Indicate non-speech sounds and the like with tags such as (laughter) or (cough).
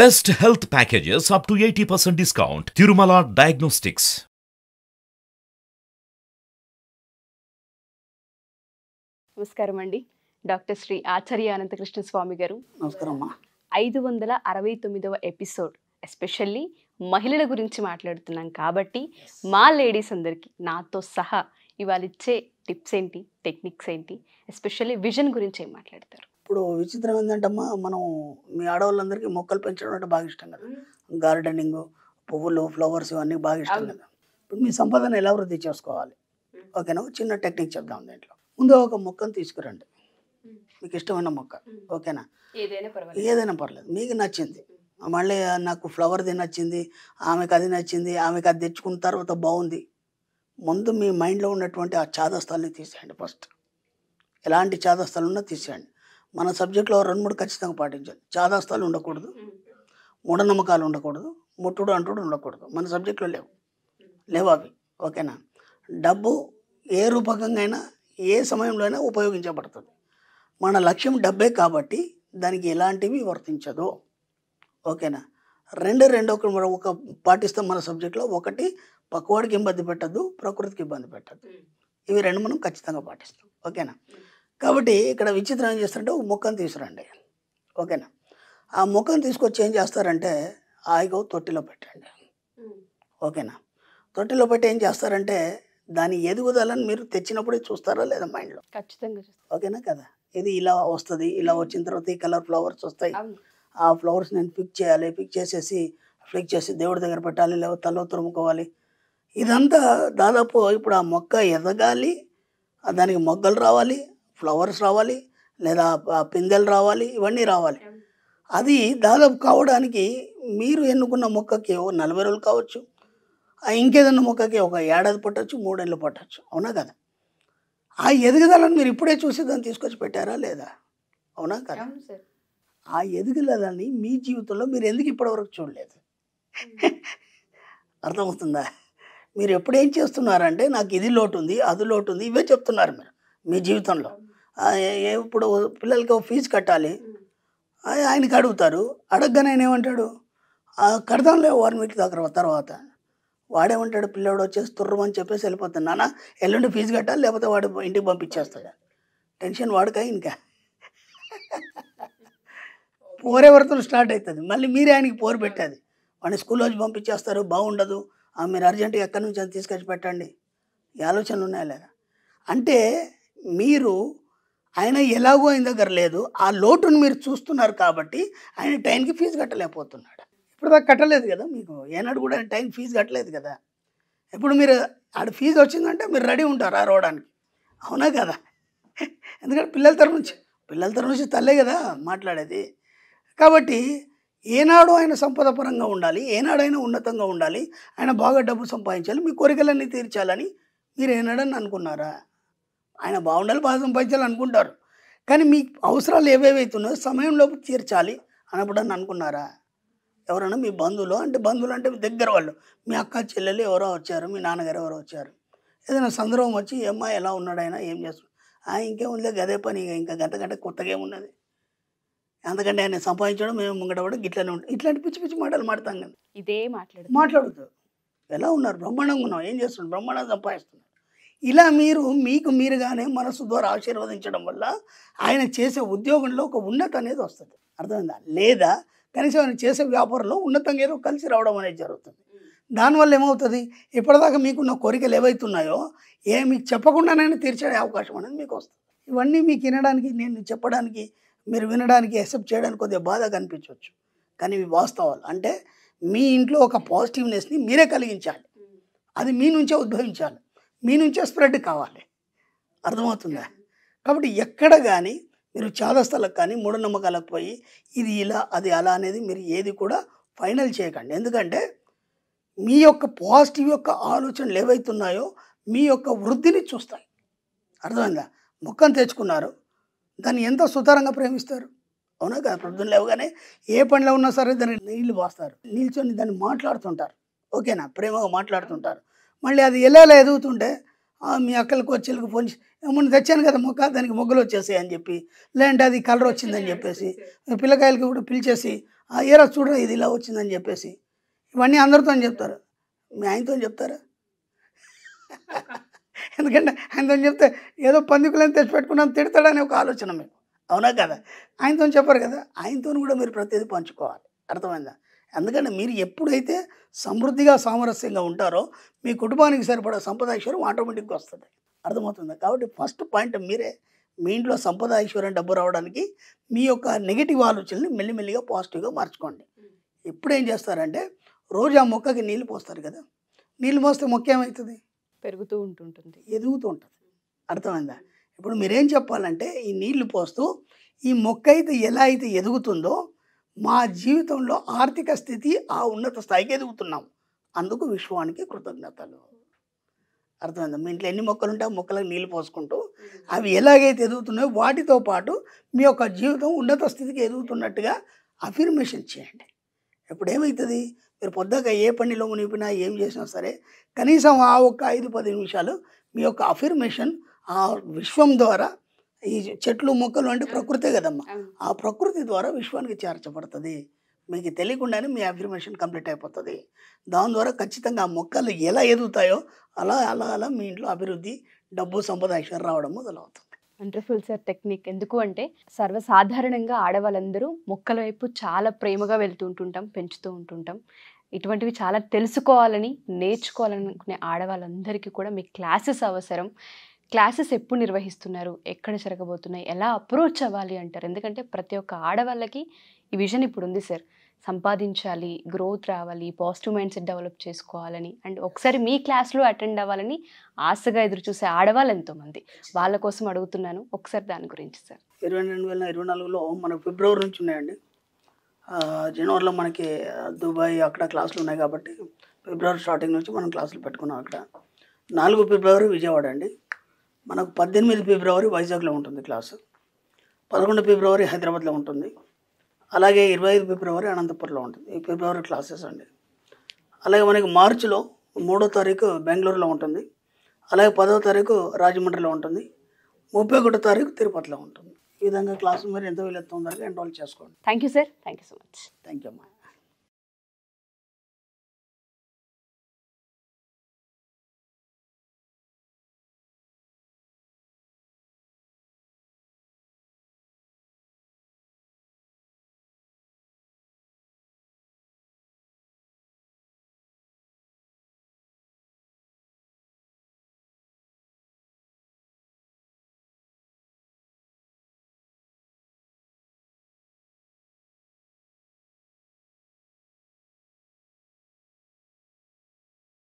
Best health packages up to 80% discount. Tirumala Diagnostics. నమస్కారం అండి doctor Shri Acharya Anantakrishna Swami గారు. నమస్కారం అమ్మా ఐదు వందల అరవై తొమ్మిదవ ఎపిసోడ్. ఎస్పెషల్లీ మహిళల గురించి మాట్లాడుతున్నాం కాబట్టి మా లేడీస్ అందరికీ నాతో సహా ఇవాళ ఇచ్చే టిప్స్ ఏంటి టెక్నిక్స్ ఏంటి ఎస్పెషల్లీ విజన్ గురించి ఏం మాట్లాడతారు? ఇప్పుడు విచిత్రం ఏంటంటమ్మా మనం మీ ఆడవాళ్ళందరికీ మొక్కలు పెంచడం అంటే బాగా ఇష్టం కదా. గార్డెనింగ్ పువ్వులు ఫ్లవర్స్ ఇవన్నీ బాగా ఇష్టం. కదా. ఇప్పుడు మీ సంపదను ఎలా వృద్ధి చేసుకోవాలి? ఓకేనా? చిన్న టెక్నిక్ చెప్దాం దీంట్లో. ముందు ఒక మొక్కను తీసుకురండి. మీకు ఇష్టమైన మొక్క ఓకేనా? ఏదైనా ఏదైనా పర్లేదు. మీకు నచ్చింది. మళ్ళీ నాకు ఫ్లవర్ది నచ్చింది ఆమెకు అది నచ్చింది ఆమెకు అది తెచ్చుకున్న తర్వాత బాగుంది. ముందు మీ మైండ్లో ఉన్నటువంటి ఆ చాదస్తాల్ని తీసేయండి ఫస్ట్. ఎలాంటి చాదస్తాలు ఉన్నా తీసేయండి. మన సబ్జెక్ట్లో రెండు మూడు ఖచ్చితంగా పాటించాలి. చాదస్తాలు ఉండకూడదు. మూఢనమ్మకాలు ఉండకూడదు. ముట్టుడు అంటుడు ఉండకూడదు. మన సబ్జెక్ట్లో లేవు. లేవు అవి. ఓకేనా? డబ్బు ఏ రూపకంగా అయినా ఏ సమయంలో అయినా ఉపయోగించబడుతుంది. మన లక్ష్యం డబ్బే కాబట్టి దానికి ఎలాంటివి వర్తించదు. ఓకేనా? రెండు రెండు ఒక ఒక పాటిస్తాం మన సబ్జెక్ట్లో. ఒకటి పక్కవాడికి ఇబ్బంది పెట్టద్దు ప్రకృతికి ఇబ్బంది పెట్టద్దు. ఇవి రెండు మనం ఖచ్చితంగా పాటిస్తాం. ఓకేనా? కాబట్టి ఇక్కడ విచిత్రం ఏం చేస్తారంటే ఒక మొక్కను తీసుకురండి. ఓకేనా? ఆ మొక్కను తీసుకొచ్చి ఏం చేస్తారంటే హాయిగా తొట్టిలో పెట్టండి. ఓకేనా? తొట్టిలో పెట్టి ఏం చేస్తారంటే దాని ఎదుగుదలని మీరు తెచ్చినప్పుడే చూస్తారా లేదా మైండ్లో? ఖచ్చితంగా ఓకేనా కదా? ఇది ఇలా వస్తుంది ఇలా వచ్చిన తర్వాత ఈ కలర్ ఫ్లవర్స్ వస్తాయి. ఆ ఫ్లవర్స్ నేను పిక్ చేయాలి పిక్ చేసేసి ఫ్లిక్ చేసి దేవుడి దగ్గర పెట్టాలి లేదా తల తురుముకోవాలి. ఇదంతా దాదాపు ఇప్పుడు ఆ మొక్క ఎదగాలి దానికి మొగ్గలు రావాలి ఫ్లవర్స్ రావాలి లేదా పిందెలు రావాలి ఇవన్నీ రావాలి. అది దాదాపు కావడానికి మీరు ఎన్నుకున్న మొక్కకి నలభై రోజులు కావచ్చు. ఆ ఇంకేదన్నా మొక్కకి ఒక ఏడాది పట్టచ్చు మూడేళ్ళు పట్టచ్చు. అవునా కదా? ఆ ఎదుగుదలను మీరు ఇప్పుడే చూసి దాన్ని తీసుకొచ్చి పెట్టారా లేదా? అవునా కదా? ఆ ఎదుగుదలని మీ జీవితంలో మీరు ఎందుకు ఇప్పటివరకు చూడలేదు? అర్థమవుతుందా? మీరు ఎప్పుడేం చేస్తున్నారంటే నాకు ఇది లోటు ఉంది అది లోటు ఉంది ఇవే చెప్తున్నారు మీరు మీ జీవితంలో. ఇప్పుడు పిల్లలకి ఒక ఫీజు కట్టాలి. ఆయనకి అడుగుతారు. అడగగానే ఆయన ఏమంటాడు? "ఆ, కడదాంలే వన్ వీక్ దగ్గర తర్వాత. వాడేమంటాడు? పిల్లోడు వచ్చేసి తుర్రమని చెప్పేసి వెళ్ళిపోతాడు. నాన్న ఎల్లుండి ఫీజు కట్టాలి లేకపోతే వాడు ఇంటికి పంపించేస్తాడు. టెన్షన్ వాడుకా ఇంకా పోరేవరతో స్టార్ట్ అవుతుంది. మళ్ళీ మీరే ఆయనకి పోరు పెట్టేది. వాడిని స్కూల్లో వచ్చి పంపించేస్తారు బాగుండదు. ఆ, మీరు అర్జెంటుగా ఎక్కడి నుంచి అని తీసుకొచ్చి పెట్టండి. ఈ ఆలోచనలు ఉన్నాయా లేదా? అంటే మీరు ఆయన ఎలాగో ఆయన దగ్గర లేదు. ఆ లోటును మీరు చూస్తున్నారు కాబట్టి ఆయన టైంకి ఫీజు కట్టలేకపోతున్నాడు. ఇప్పుడు దాకా కట్టలేదు కదా మీకు? ఏనాడు కూడా ఆయన టైం ఫీజు కట్టలేదు కదా? ఇప్పుడు మీరు ఆడ ఫీజు వచ్చిందంటే మీరు రెడీ ఉంటారు ఆ రోడానికి. అవునా కదా? ఎందుకంటే పిల్లల తరఫు నుంచి పిల్లల తరఫు నుంచి తల్లే కదా మాట్లాడేది. కాబట్టి ఏనాడు ఆయన సంపద పరంగా ఉండాలి ఏనాడైనా ఉన్నతంగా ఉండాలి ఆయన బాగా డబ్బు సంపాదించాలి మీ కోరికలన్నీ తీర్చాలని మీరు ఏనాడని అనుకున్నారా? ఆయన బాగుండాలి బాగా సంపాదించాలి అనుకుంటారు. కానీ మీ అవసరాలు ఏవేవైతున్నాయో సమయంలోపు తీర్చాలి అనప్పుడని అనుకున్నారా? ఎవరైనా మీ బంధువులు? అంటే బంధువులు అంటే మీ దగ్గర వాళ్ళు. మీ అక్క చెల్లెలు ఎవరో వచ్చారు మీ నాన్నగారు ఎవరో వచ్చారు. ఏదైనా సందర్భం వచ్చి ఏమ్మా ఎలా ఉన్నాడు ఆయన? ఏం చేస్తున్నాడు? ఆ ఇంకేముందిలే గదే పని ఇక గంట గంట కొత్తగా ఏమున్నది అంతకంటే ఆయన సంపాదించడం మేము ముంగడపడం ఇట్లానే ఉంటాం ఇట్లాంటి పిచ్చి పిచ్చి మాటలు మాడతాం కదా. ఇదే మాట్లాడుతాం మాట్లాడుతూ. ఎలా ఉన్నారు? బ్రహ్మాండంగా ఉన్నాం ఏం చేస్తున్నాడు? బ్రహ్మాండంగా సంపాదిస్తున్నాడు. ఇలా మీరు మీకు మీరుగానే మనసు ద్వారా ఆశీర్వదించడం వల్ల ఆయన చేసే ఉద్యోగంలో ఒక ఉన్నత అనేది వస్తుంది. అర్థమైందా? లేదా కనీసం ఆయన చేసే వ్యాపారంలో ఉన్నతంగా ఏదో కలిసి రావడం అనేది జరుగుతుంది. దానివల్ల ఏమవుతుంది? ఇప్పటిదాకా మీకున్న కోరికలు ఏవైతున్నాయో ఏ మీకు చెప్పకుండానైనా తీర్చే అవకాశం అనేది మీకు వస్తుంది. ఇవన్నీ మీకు వినడానికి నేను చెప్పడానికి మీరు వినడానికి యాక్సెప్ట్ చేయడానికి కొద్దిగా బాధ కనిపించవచ్చు కానీ ఇవి వాస్తవాలు. అంటే మీ ఇంట్లో ఒక పాజిటివ్నెస్ని మీరే కలిగించాలి. అది మీ నుంచే ఉద్భవించాలి. మీ నుంచే స్ప్రెడ్ కావాలి. అర్థమవుతుందా? కాబట్టి ఎక్కడ కానీ మీరు చాదస్తలకు కానీ మూఢనమ్మకాలకు పోయి ఇది ఇలా అది అలా అనేది మీరు ఏది కూడా ఫైనల్ చేయకండి. ఎందుకంటే మీ యొక్క పాజిటివ్ యొక్క ఆలోచనలు ఏవైతున్నాయో మీ యొక్క వృద్ధిని చూస్తాయి. అర్థమైందా? మొక్కను తెచ్చుకున్నారు. దాన్ని ఎంత సుతారంగా ప్రేమిస్తారు? అవునా కదా? ప్రొద్దున లేవగానే ఏ పనిలో ఉన్నా సరే దాన్ని నీళ్ళు పోస్తారు. నిల్చొని దాన్ని మాట్లాడుతుంటారు. ఓకేనా? ప్రేమగా మాట్లాడుతుంటారు. మళ్ళీ అది ఎలా ఎదుగుతుంటే మీ అక్కలకు వచ్చేళ్ళకి ఫోన్ చేసి, మొన్న తెచ్చాను కదా మొక్క దానికి మొగ్గలు వచ్చేసాయి అని చెప్పి లేదంటే అది కలర్ వచ్చిందని చెప్పేసి పిల్లకాయలకి కూడా పిలిచేసి "ఆ, ఏరా చూడరా ఇది ఇలా వచ్చిందని చెప్పేసి ఇవన్నీ అందరితో చెప్తారు. మీ ఆయనతో చెప్తారా? (laughs) ఎందుకంటే ఆయనతో చెప్తే ఏదో పందికులని తెచ్చిపెట్టుకున్నాను తిడతాడని ఒక ఆలోచన మీకు. అవునా కదా? ఆయనతో చెప్పరు కదా? ఆయనతో కూడా మీరు ప్రతిదీ పంచుకోవాలి. అర్థమైందా? ఎందుకంటే మీరు ఎప్పుడైతే సమృద్ధిగా సామరస్యంగా ఉంటారో మీ కుటుంబానికి సరిపడా సంపద ఐశ్వర్యం ఆటోమేటిక్గా వస్తుంది. అర్థమవుతుందా? కాబట్టి ఫస్ట్ పాయింట్ మీరే మీ ఇంట్లో సంపద ఐశ్వర్యం డబ్బు రావడానికి మీ యొక్క నెగిటివ్ ఆలోచనని మెల్లిమెల్లిగా పాజిటివ్గా మార్చుకోండి. ఎప్పుడు ఏం చేస్తారంటే రోజు ఆ మొక్కకి నీళ్ళు పోస్తారు కదా? నీళ్ళు పోస్తే మొక్క ఏమవుతుంది? పెరుగుతూ ఉంటుంటుంది. ఎదుగుతూ ఉంటుంది. అర్థమైందా? ఇప్పుడు మీరేం చెప్పాలంటే ఈ నీళ్ళు పోస్తూ ఈ మొక్క అయితే ఎలా అయితే ఎదుగుతుందో మా జీవితంలో ఆర్థిక స్థితి ఆ ఉన్నత స్థాయికి ఎదుగుతున్నాం. అందుకు విశ్వానికి కృతజ్ఞతలు. అర్థమైందా? మీ ఇంట్లో ఎన్ని మొక్కలు ఉంటే ఆ మొక్కలకు నీళ్ళు పోసుకుంటూ అవి ఎలాగైతే ఎదుగుతున్నాయో వాటితో పాటు మీ యొక్క జీవితం ఉన్నత స్థితికి ఎదుగుతున్నట్టుగా అఫిర్మేషన్ చేయండి. ఇప్పుడు ఏమవుతుంది మీరు పొద్దాక ఏ పనిలో మునిపినా ఏం చేసినా సరే కనీసం ఆ ఒక్క ఐదు పది నిమిషాలు మీ యొక్క అఫిర్మేషన్ ఆ విశ్వం ద్వారా ఈ చెట్లు మొక్కలు అంటే ప్రకృతే కదమ్మా. ఆ ప్రకృతి ద్వారా విశ్వానికి చేర్చబడుతుంది. మీకు తెలియకుండానే మీ అఫిర్మేషన్ కంప్లీట్ అయిపోతుంది. దాని ద్వారా ఖచ్చితంగా ఆ మొక్కలు ఎలా ఎదుగుతాయో అలా అలా అలా మీ ఇంట్లో అభివృద్ధి డబ్బు సంపద ఐశ్వర్యం రావడం మొదలవుతుంది. వండర్ఫుల్ సార్ టెక్నిక్ ఎందుకు అంటే సర్వసాధారణంగా ఆడవాళ్ళందరూ మొక్కల వైపు చాలా ప్రేమగా వెళ్తూ ఉంటుంటాం పెంచుతూ ఉంటుంటాం. ఇటువంటివి చాలా తెలుసుకోవాలని నేర్చుకోవాలనుకునే ఆడవాళ్ళందరికీ కూడా మీ క్లాసెస్ అవసరం. క్లాసెస్ ఎప్పుడు నిర్వహిస్తున్నారు? ఎక్కడ జరగబోతున్నాయి? ఎలా అప్రోచ్ అవ్వాలి అంటారు? ఎందుకంటే ప్రతి ఒక్క ఆడవాళ్ళకి ఈ విజన్ ఇప్పుడు ఉంది సార్. సంపాదించాలి గ్రోత్ రావాలి పాజిటివ్ మైండ్ సెట్ డెవలప్ చేసుకోవాలని. అండ్ ఒకసారి మీ క్లాస్లో అటెండ్ అవ్వాలని ఆశగా ఎదురు చూసే ఆడవాళ్ళు ఎంతోమంది. వాళ్ళ కోసం అడుగుతున్నాను. ఒకసారి దాని గురించి సార్. ఇరవై రెండు వేల ఇరవై నాలుగులో మనకు ఫిబ్రవరి నుంచి ఉన్నాయండి. జనవరిలో మనకి దుబాయ్ అక్కడ క్లాసులు ఉన్నాయి కాబట్టి ఫిబ్రవరి స్టార్టింగ్ నుంచి మనం క్లాసులు పెట్టుకున్నాం అక్కడ. నాలుగు ఫిబ్రవరి విజయవాడ అండి. మనకు పద్దెనిమిది ఫిబ్రవరి వైజాగ్లో ఉంటుంది క్లాసు. పదకొండు ఫిబ్రవరి హైదరాబాద్లో ఉంటుంది. అలాగే ఇరవై ఐదు ఫిబ్రవరి అనంతపురంలో ఉంటుంది. ఈ ఫిబ్రవరి క్లాసెస్ అండి. అలాగే మనకి మార్చిలో మూడో తారీఖు బెంగళూరులో ఉంటుంది. అలాగే పదో తారీఖు రాజమండ్రిలో ఉంటుంది. ముప్పై ఒకటో తారీఖు తిరుపతిలో ఉంటుంది. ఈ విధంగా క్లాసు మీరు ఎంత వీలెత్తుందో ఎన్రోల్ చేసుకోండి. Thank you sir thank you so much thank you అమ్మా